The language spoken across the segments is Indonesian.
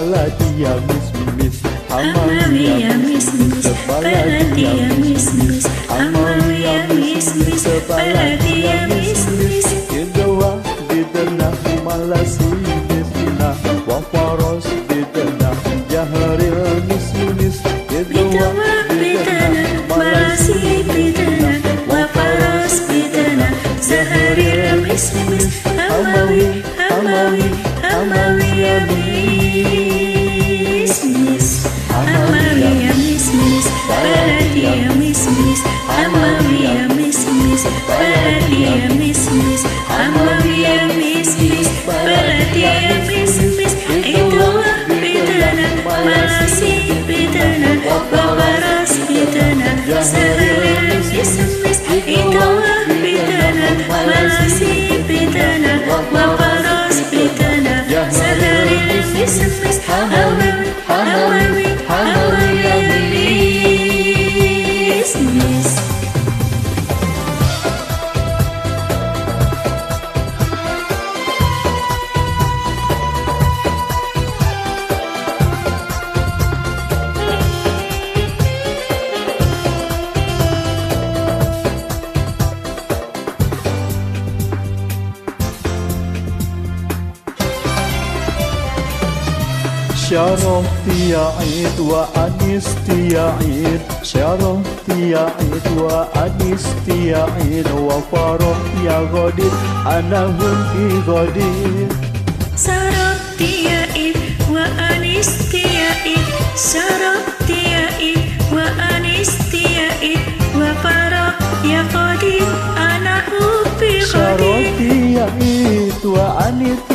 Baladiya miss me miss. Amalia miss miss Baladiya miss miss Amalia miss miss Baladiya miss miss Yedowa didana malasui desina Wafaros شرفتي يا عيد وأنستي يا عيد شرفتي يا عيد وأنستي يا عيد وفرح يا غدير أنا هم في غدير Sarabti ya id wa anisti ya id Sarabti ya id wa anisti ya id wa farah ya qadir ana ubi qadir شرفتي يا عيد وأنستي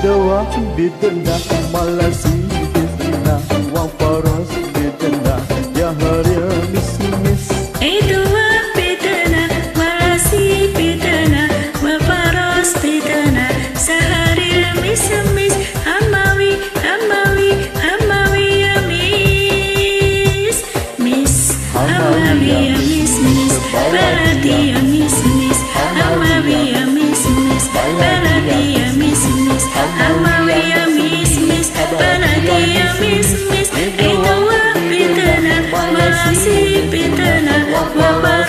بدوح بدنا ملاسي بدنا وفرس بدنا جهر مسمس Edua bedana, Bisnis, ikaw ang pitana, masipitana, mababalik.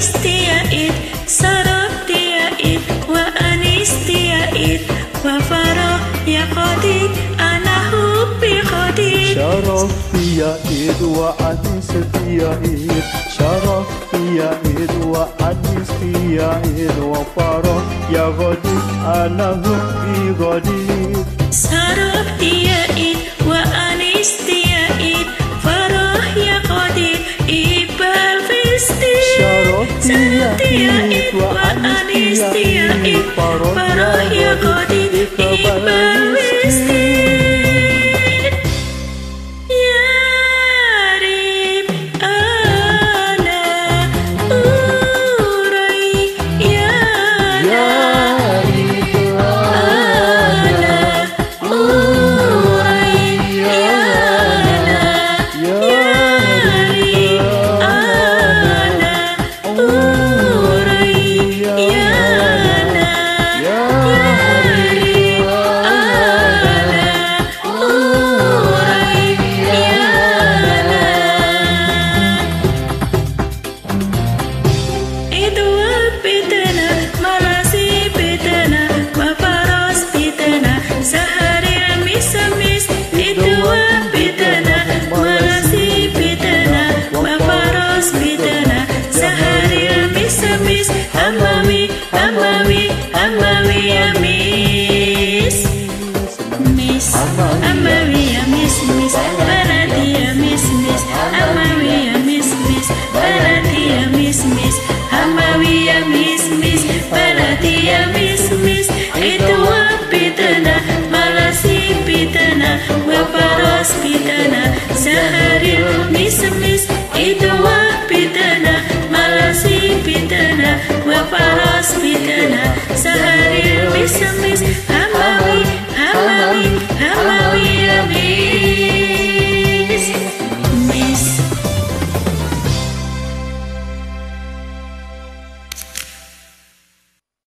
وأنست يا إيد أنا حبي قدير شرفت يا إيد وأنست يا إيد وفراغ يا غدير أنا حبي غدير يا إيد وأنست يا إيد my